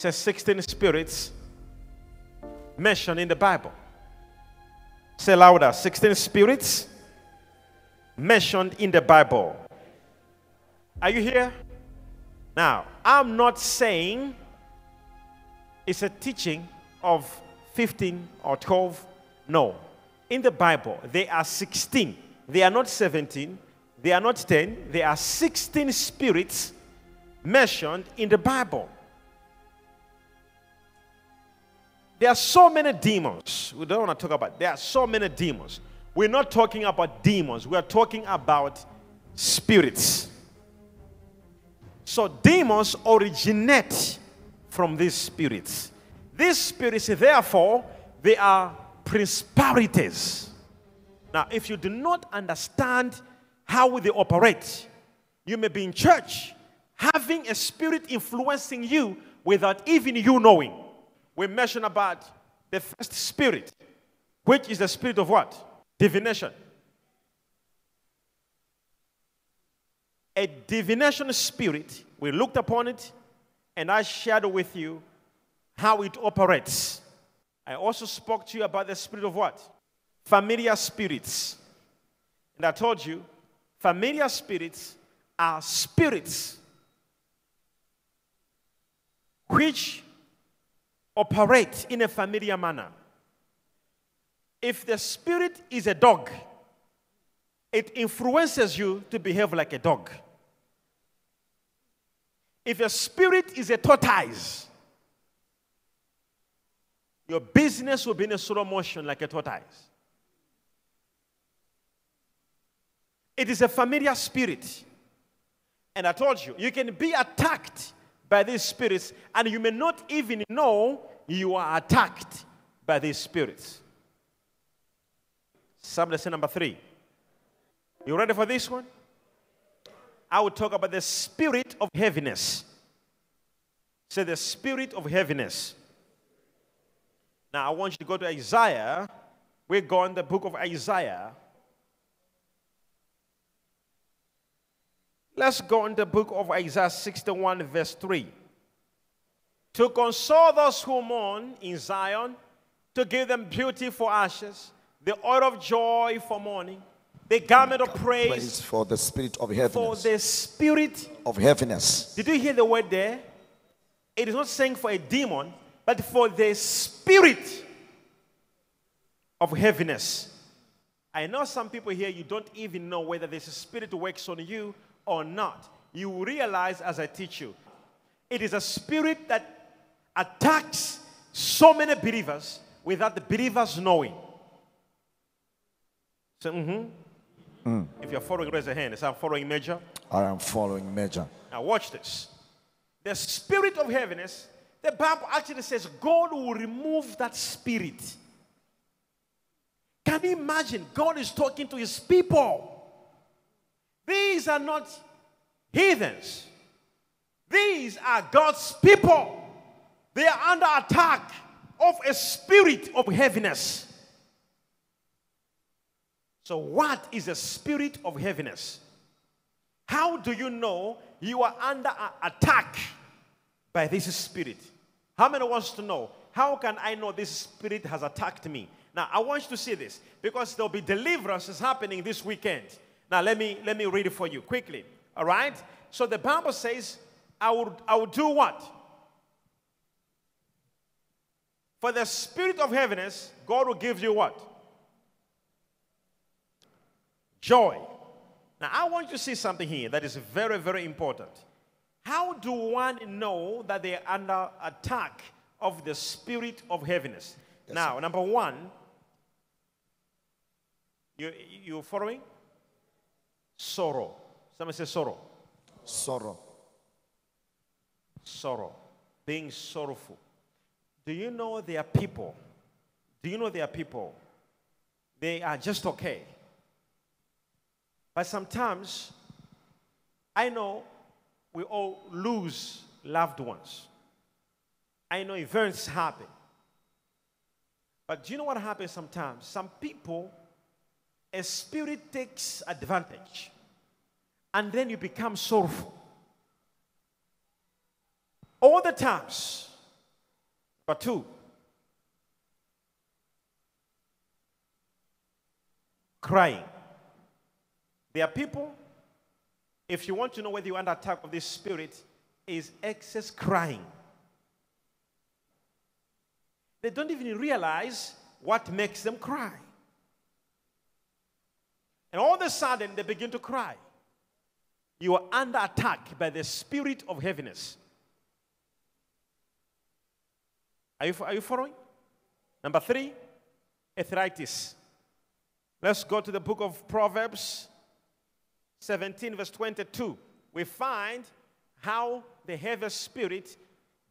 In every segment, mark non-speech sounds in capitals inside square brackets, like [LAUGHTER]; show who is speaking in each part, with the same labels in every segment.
Speaker 1: says 16 spirits mentioned in the Bible. Say louder 16 spirits mentioned in the Bible. Are you here? Now, I'm not saying it's a teaching of 15 or 12. No. In the Bible, they are 16. They are not 17. They are not 10. They are 16 spirits mentioned in the Bible. There are so many demons. We don't want to talk about. There are so many demons. We're not talking about demons. We are talking about spirits. So demons originate from these spirits. These spirits, therefore, they are principalities. Now, if you do not understand how they operate, you may be in church having a spirit influencing you without even you knowing. We mentioned about the first spirit, which is the spirit of what? Divination. A divination spirit, we looked upon it, and I shared with you how it operates. I also spoke to you about the spirit of what? Familiar spirits. And I told you, familiar spirits are spirits which operate in a familiar manner. If the spirit is a dog, it influences you to behave like a dog. If a spirit is a tortoise, your business will be in a slow motion like a tortoise. It is a familiar spirit. And I told you, you can be attacked by these spirits, and you may not even know you are attacked by these spirits. Somebody say number three. You ready for this one? I will talk about the spirit of heaviness. Say the spirit of heaviness. Now I want you to go to Isaiah. We're going the book of Isaiah. Let's go in the book of Isaiah 61, verse 3. To console those who mourn in Zion, to give them beauty for ashes, the oil of joy for mourning, the garment of praise,
Speaker 2: Praise for the spirit of heaviness.
Speaker 1: for the spirit.
Speaker 2: of heaviness.
Speaker 1: Did you hear the word there? It is not saying for a demon, but for the spirit of heaviness. I know some people here, you don't even know whether this spirit works on you or not. You will realize as I teach you. It is a spirit that attacks so many believers without the believers knowing. So, mm-hmm. If you're following, raise a hand. Say, I'm following major.
Speaker 2: I am following major.
Speaker 1: Now, watch this. The spirit of heaviness, the Bible actually says God will remove that spirit. Can you imagine? God is talking to his people. These are not heathens, these are God's people. They are under attack of a spirit of heaviness. So, what is a spirit of heaviness? How do you know you are under attack by this spirit? How many wants to know? How can I know this spirit has attacked me? Now, I want you to see this because there'll be deliverances happening this weekend. Now, let me let me read it for you quickly. All right? So the Bible says, I will, I will do what? For the spirit of heaviness, God will give you what? Joy. Now, I want you to see something here that is very, very important. How do one know that they are under attack of the spirit of heaviness? now, number one, you, you following? Sorrow. Somebody say sorrow.
Speaker 2: Sorrow.
Speaker 1: Sorrow. Being sorrowful. Do you know there are people? Do you know there are people? They are just okay. But sometimes, I know we all lose loved ones. I know events happen. But do you know what happens sometimes? Some people, a spirit takes advantage, and then you become sorrowful. All the times, Number two, crying. There are people, if you want to know whether you're under attack of this spirit, is excess crying. They don't even realize what makes them cry. And all of a sudden, they begin to cry. You are under attack by the spirit of heaviness. Are you, are you following? Number three, arthritis. Let's go to the book of Proverbs 17, verse 22. We find how the heavy spirit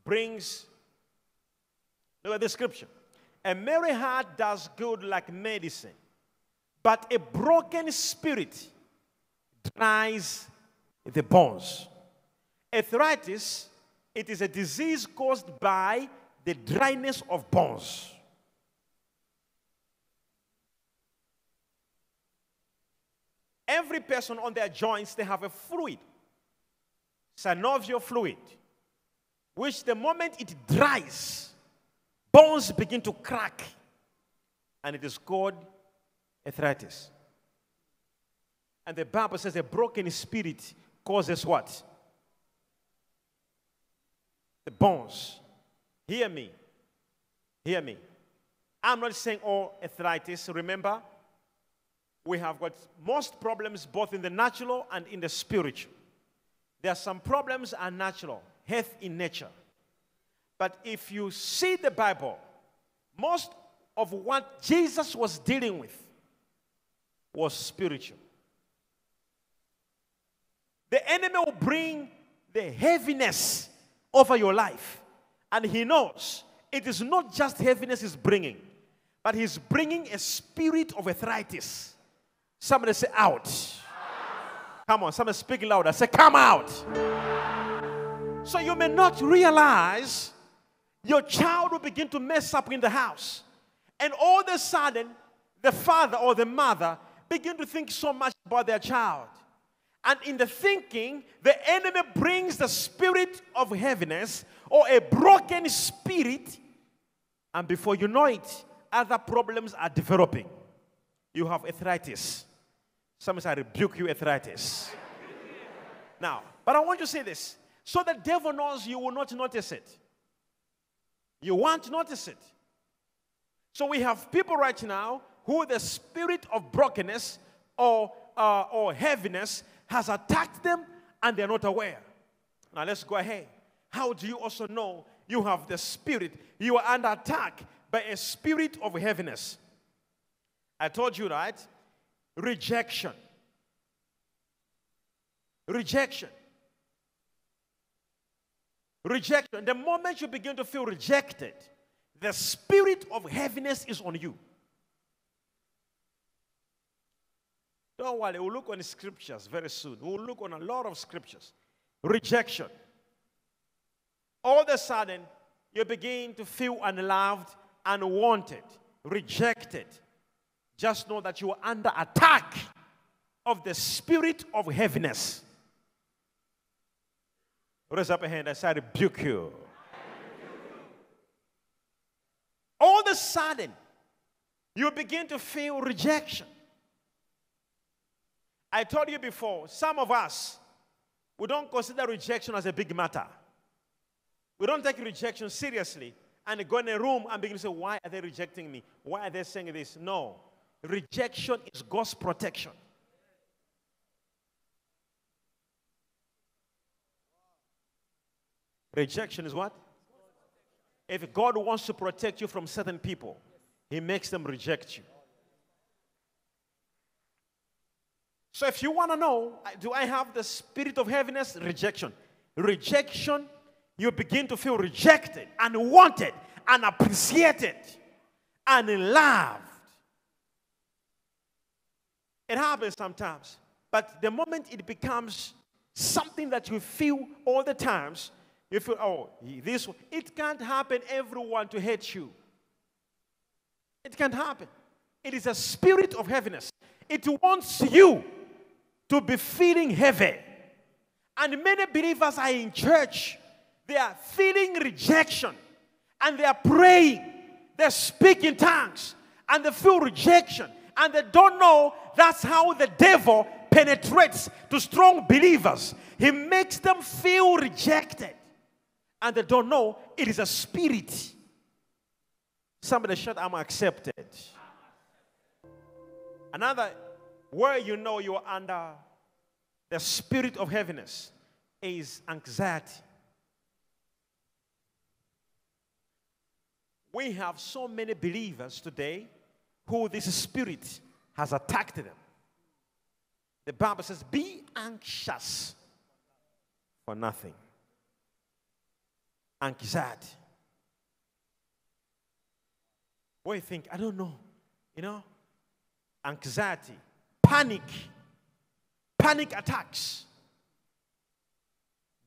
Speaker 1: brings. Look at the scripture. A merry heart does good like medicine, but a broken spirit dries the bones. Arthritis, it is a disease caused by the dryness of bones. Every person on their joints, they have a fluid, synovial fluid, which the moment it dries, bones begin to crack, and it is called arthritis. And the Bible says a broken spirit causes what? The bones. Hear me. Hear me. I'm not saying all arthritis. Remember, we have got most problems both in the natural and in the spiritual. There are some problems are natural, health in nature. But if you see the Bible, most of what Jesus was dealing with was spiritual. The enemy will bring the heaviness over your life. And he knows it is not just heaviness he's bringing, but he's bringing a spirit of arthritis. Somebody say out. Come on, somebody speak louder. Say, come out. So you may not realize your child will begin to mess up in the house. And all of a sudden, the father or the mother begin to think so much about their child. And in the thinking, the enemy brings the spirit of heaviness or a broken spirit. And before you know it, other problems are developing. You have arthritis. Say, I rebuke you, arthritis. [LAUGHS] now, but I want you to say this. So the devil knows you will not notice it. You won't notice it. So we have people right now who the spirit of brokenness or, uh, or heaviness has attacked them and they're not aware. Now let's go ahead. How do you also know you have the spirit? You are under attack by a spirit of heaviness. I told you, right? rejection. Rejection. Rejection. The moment you begin to feel rejected, the spirit of heaviness is on you. Don't worry, we'll look on scriptures very soon. We'll look on a lot of scriptures. Rejection. All of a sudden, you begin to feel unloved, unwanted, rejected, just know that you are under attack of the spirit of heaviness. Raise up a hand. I say, I rebuke you. All of a sudden, you begin to feel rejection. I told you before, some of us, we don't consider rejection as a big matter. We don't take rejection seriously and go in a room and begin to say, Why are they rejecting me? Why are they saying this? No. Rejection is God's protection. Rejection is what? If God wants to protect you from certain people, He makes them reject you. So if you want to know, do I have the spirit of heaviness? Rejection. Rejection, you begin to feel rejected and wanted and appreciated and loved. It happens sometimes. But the moment it becomes something that you feel all the times, you feel, oh, this, it can't happen everyone to hate you. It can't happen. It is a spirit of heaviness. It wants you to be feeling heavy. And many believers are in church, they are feeling rejection. and they are praying, they're speaking tongues, and they feel rejection, and they don't know that's how the devil penetrates to strong believers. He makes them feel rejected, and they don't know it is a spirit. Somebody shout, I'm accepted. Another where you know you're under the spirit of heaviness is anxiety. We have so many believers today who this spirit has attacked them. The Bible says, Be anxious for nothing. Anxiety. What do you think? I don't know. You know? Anxiety, panic, panic attacks.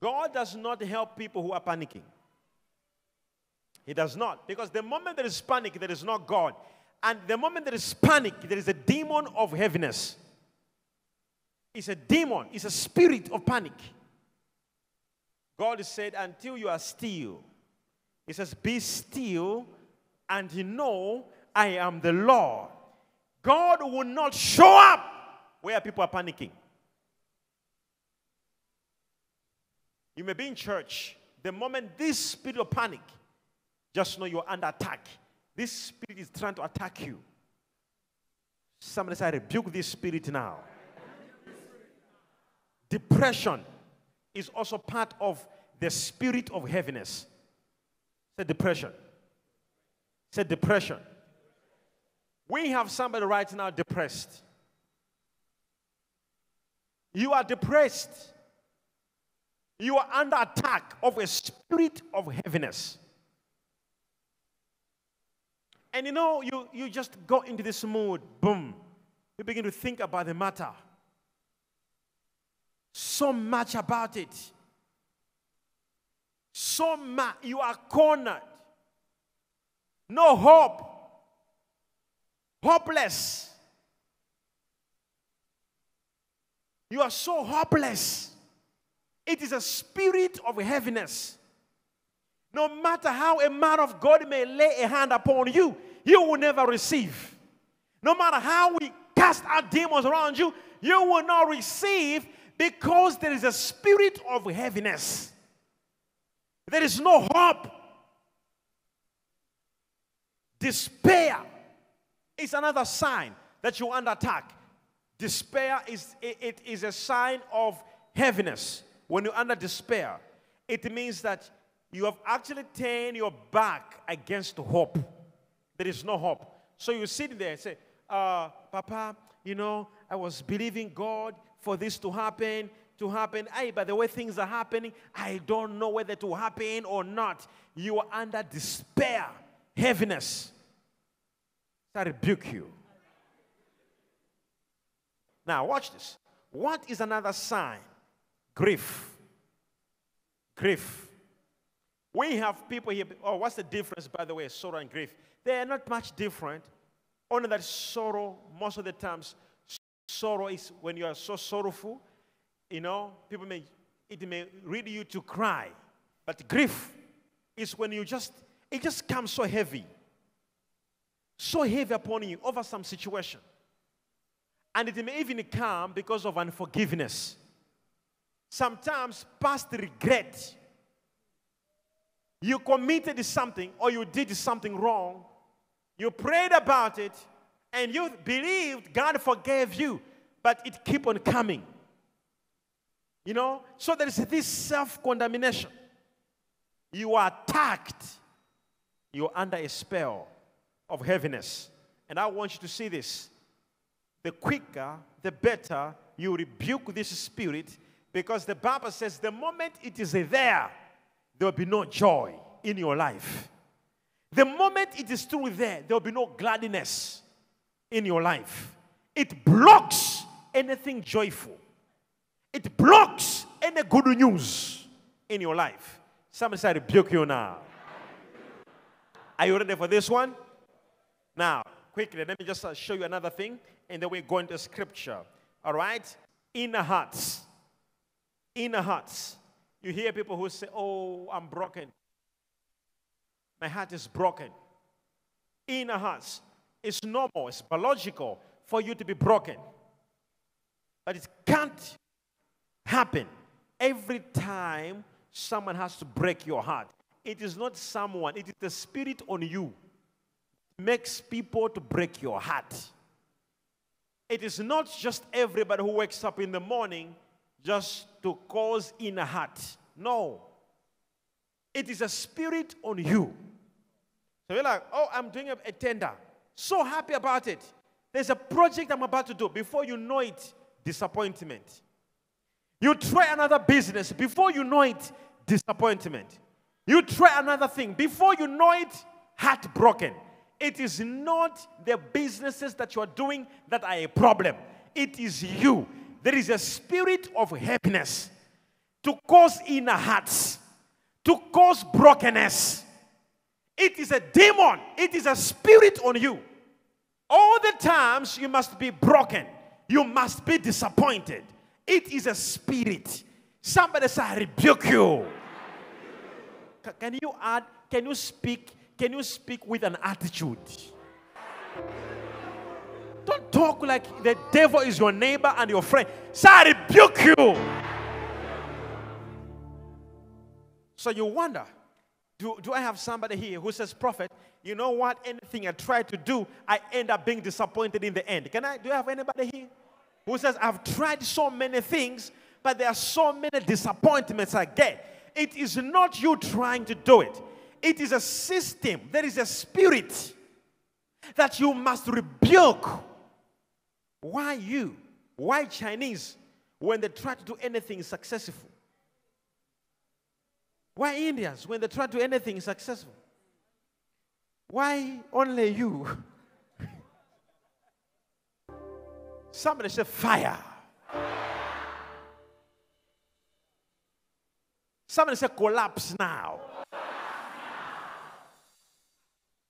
Speaker 1: God does not help people who are panicking. He does not. Because the moment there is panic, there is not God. And the moment there is panic, there is a demon of heaviness. It's a demon, it's a spirit of panic. God said, until you are still, He says, Be still and you know I am the Lord. God will not show up where people are panicking. You may be in church. The moment this spirit of panic just know you're under attack. This spirit is trying to attack you. Somebody say, rebuke this spirit now. Depression is also part of the spirit of heaviness. Say depression. Say depression. We have somebody right now depressed. You are depressed. You are under attack of a spirit of heaviness. And you know, you, you just go into this mood, boom. You begin to think about the matter. So much about it. So much. You are cornered. No hope. Hopeless. You are so hopeless. It is a spirit of heaviness. No matter how a man of God may lay a hand upon you, you will never receive. No matter how we cast out demons around you, you will not receive because there is a spirit of heaviness. There is no hope. Despair is another sign that you're under attack. Despair is it, it is a sign of heaviness. When you're under despair, it means that you have actually turned your back against hope. There is no hope. So you sit there and say, uh, Papa, you know, I was believing God for this to happen, to happen. Hey, by the way things are happening, I don't know whether to happen or not. You are under despair, heaviness. I rebuke you. Now, watch this. What is another sign? Grief. Grief. We have people here. Oh, what's the difference, by the way, sorrow and grief? They are not much different. Only that sorrow, most of the times, sorrow is when you are so sorrowful. You know, people may, it may lead you to cry. But grief is when you just, it just comes so heavy. So heavy upon you over some situation. And it may even come because of unforgiveness. Sometimes past regret you committed something or you did something wrong, you prayed about it, and you believed God forgave you, but it keep on coming. You know? So there is this self-condemnation. You are attacked. You're under a spell of heaviness. And I want you to see this. The quicker, the better you rebuke this spirit because the Bible says the moment it is there, there will be no joy in your life. The moment it is still there, there will be no gladness in your life. It blocks anything joyful, it blocks any good news in your life. Somebody say, rebuke you now. Are you ready for this one? Now, quickly, let me just uh, show you another thing, and then we go into scripture. All right? Inner hearts. Inner hearts. You hear people who say, Oh, I'm broken. My heart is broken. Inner hearts. It's normal, it's biological for you to be broken. But it can't happen every time someone has to break your heart. It is not someone, it is the spirit on you makes people to break your heart. It is not just everybody who wakes up in the morning just to cause inner heart. No. It is a spirit on you. So you're like, oh, I'm doing a, a tender. So happy about it. There's a project I'm about to do. Before you know it, disappointment. You try another business. Before you know it, disappointment. You try another thing. Before you know it, heartbroken. It is not the businesses that you are doing that are a problem. It is you. There is a spirit of happiness to cause inner hearts, to cause brokenness. It is a demon, it is a spirit on you. All the times you must be broken, you must be disappointed. It is a spirit. Somebody say, I rebuke you. Can you add, can you speak, can you speak with an attitude? Don't talk like the devil is your neighbor and your friend. Say, I rebuke you. So you wonder, do, do I have somebody here who says, Prophet, you know what? Anything I try to do, I end up being disappointed in the end. Can I? Do you have anybody here who says, I've tried so many things, but there are so many disappointments I get? It is not you trying to do it, it is a system. There is a spirit that you must rebuke. Why you? Why Chinese when they try to do anything successful? Why Indians when they try to do anything successful? Why only you? [LAUGHS] Somebody said fire. Somebody said collapse now.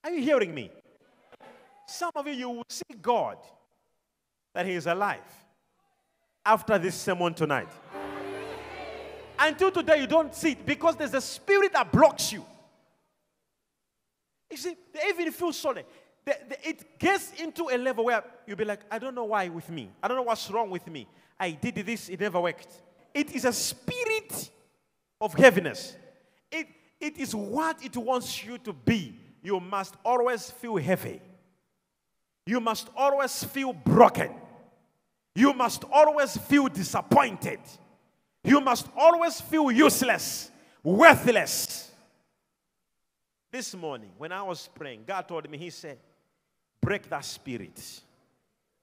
Speaker 1: Are you hearing me? Some of you, you will see God that He is alive after this sermon tonight. Until today, you don't see it because there's a spirit that blocks you. You see, they even feel sorry. The, the, it gets into a level where you'll be like, I don't know why with me. I don't know what's wrong with me. I did this, it never worked. It is a spirit of heaviness. It, it is what it wants you to be. You must always feel heavy. You must always feel broken. You must always feel disappointed. You must always feel useless, worthless. This morning, when I was praying, God told me, He said, Break that spirit.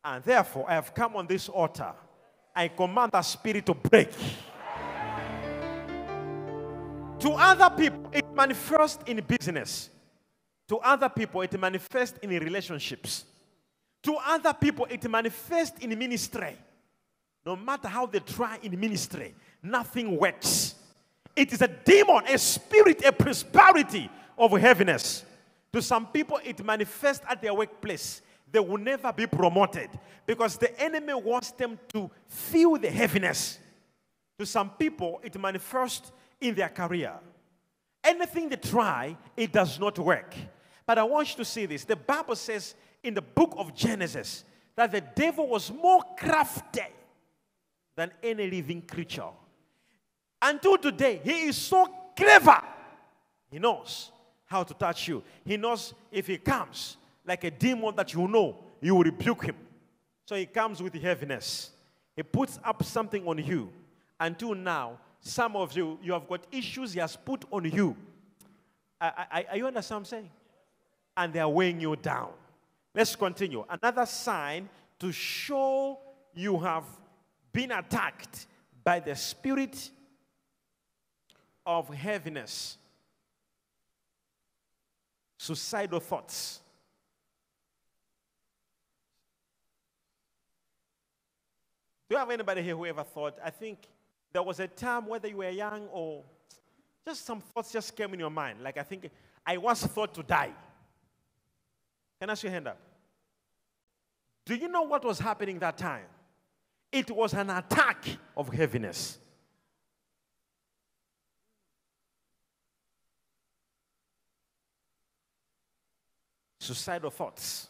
Speaker 1: And therefore, I have come on this altar. I command that spirit to break. To other people, it manifests in business. To other people, it manifests in relationships. To other people, it manifests in ministry. No matter how they try in ministry, nothing works. It is a demon, a spirit, a prosperity of heaviness. To some people, it manifests at their workplace. They will never be promoted because the enemy wants them to feel the heaviness. To some people, it manifests in their career. Anything they try, it does not work. But I want you to see this. The Bible says in the book of Genesis that the devil was more crafty than any living creature. Until today, he is so clever. He knows how to touch you. He knows if he comes like a demon that you know, you will rebuke him. So he comes with heaviness. He puts up something on you. Until now, some of you, you have got issues he has put on you. I, I, are you understand what I'm saying? And they are weighing you down. Let's continue. Another sign to show you have been attacked by the spirit of heaviness suicidal thoughts. Do you have anybody here who ever thought, I think there was a time, whether you were young or just some thoughts just came in your mind. Like, I think I once thought to die. Can I see your hand up? Do you know what was happening that time? It was an attack of heaviness. suicidal thoughts.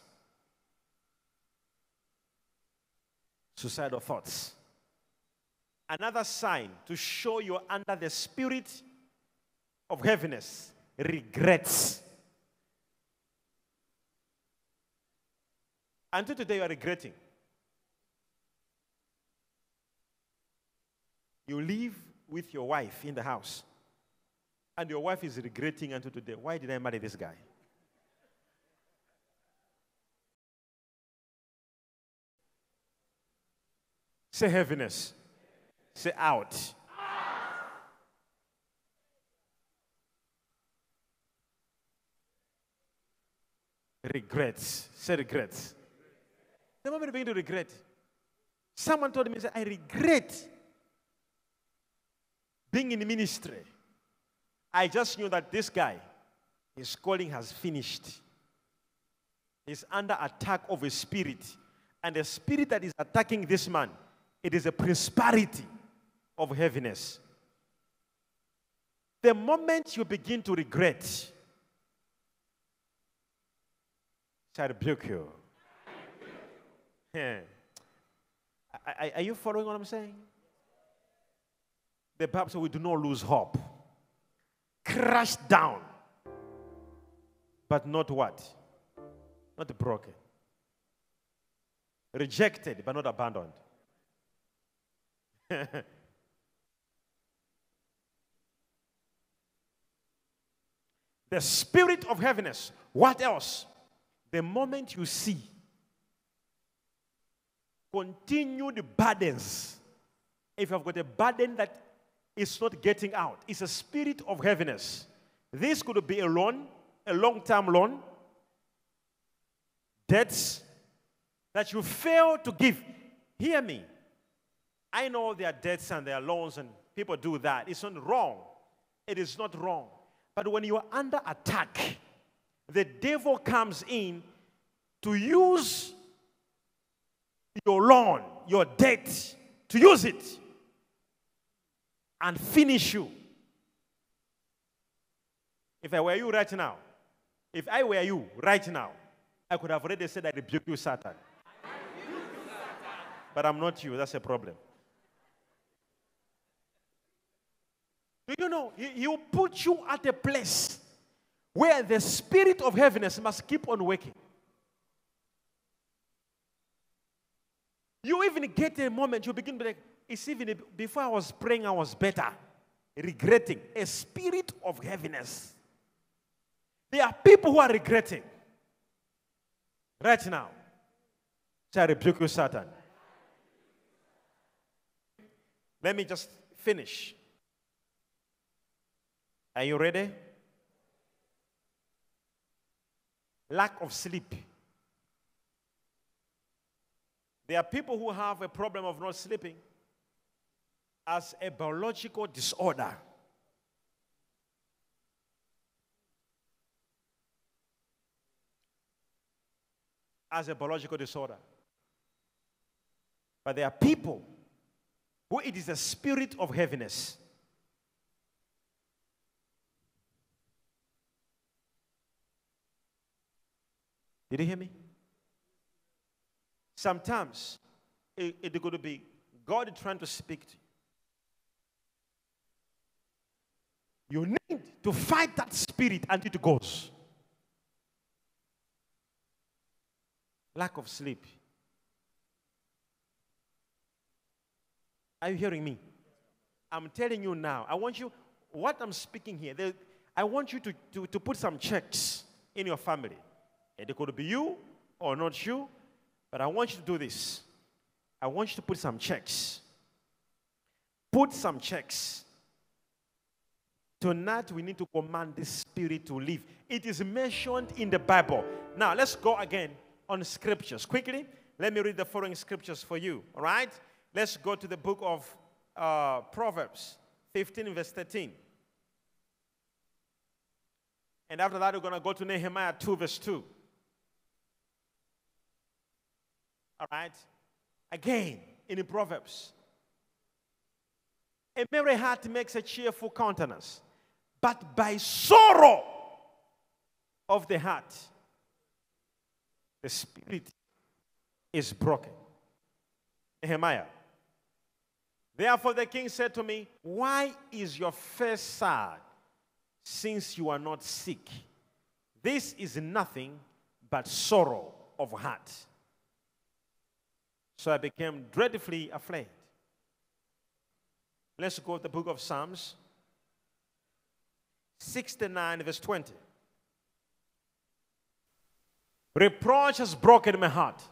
Speaker 1: Suicidal thoughts. Another sign to show you're under the spirit of heaviness regrets. Until today, you are regretting. You live with your wife in the house, and your wife is regretting until today. Why did I marry this guy? Say heaviness. Say out. Regrets. Say regrets. The moment you begin to regret, someone told me, I regret being in ministry. I just knew that this guy, his calling has finished. He's under attack of a spirit. And the spirit that is attacking this man, it is a prosperity of heaviness. The moment you begin to regret, I rebuke you. Hmm. Yeah. Are you following what I'm saying? The Bible says we do not lose hope. Crushed down. But not what? Not broken. Rejected, but not abandoned. [LAUGHS] the spirit of heaviness. What else? The moment you see continued burdens, if you've got a burden that is not getting out, it's a spirit of heaviness. This could be a loan, a long term loan, debts that you fail to give. Hear me. I know there are debts and there are loans, and people do that. It's not wrong. It is not wrong. But when you are under attack, the devil comes in to use your loan, your debt, to use it and finish you. If I were you right now, if I were you right now, I could have already said I rebuke you, Satan. But I'm not you, that's a problem. Do you know, he will put you at a place where the spirit of heaviness must keep on working. You even get a moment, you begin to be like, it's even before I was praying, I was better. Regretting. A spirit of heaviness. There are people who are regretting. Right now. So I rebuke you, Satan. Let me just finish. Are you ready? Lack of sleep. There are people who have a problem of not sleeping as a biological disorder. As a biological disorder. But there are people who it is a spirit of heaviness. Did you hear me? Sometimes it, going to be God trying to speak to you. You need to fight that spirit until it goes. Lack of sleep. Are you hearing me? I'm telling you now. I want you, what I'm speaking here, I want you to, to, to put some checks in your family. It could be you or not you, but I want you to do this. I want you to put some checks. Put some checks. Tonight we need to command the spirit to leave. It is mentioned in the Bible. Now let's go again on scriptures. Quickly, let me read the following scriptures for you. All right? Let's go to the book of uh, Proverbs 15, verse 13. And after that, we're going to go to Nehemiah 2, verse 2. All right? Again, in the Proverbs. A merry heart makes a cheerful countenance, but by sorrow of the heart, The spirit is broken. Nehemiah. Therefore, the king said to me, Why is your face sad since you are not sick? This is nothing but sorrow of heart. So I became dreadfully afraid. Let's go to the book of Psalms 69, verse 20. Reproach has broken my heart.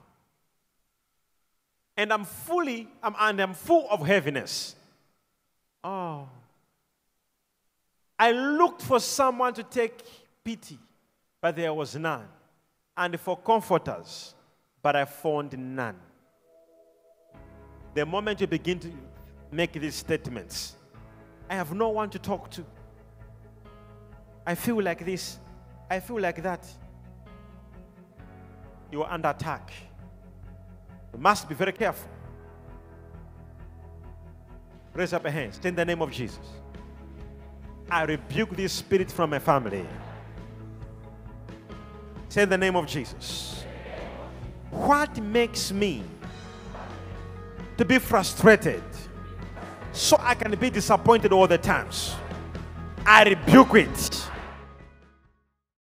Speaker 1: And I'm fully, I'm, and I'm full of heaviness. Oh. I looked for someone to take pity, but there was none. And for comforters, but I found none. The moment you begin to make these statements, I have no one to talk to. I feel like this. I feel like that. You are under attack. You must be very careful. Raise up your hands. In the name of Jesus. I rebuke this spirit from my family. Say in the name of Jesus. What makes me to be frustrated so I can be disappointed all the times? I rebuke it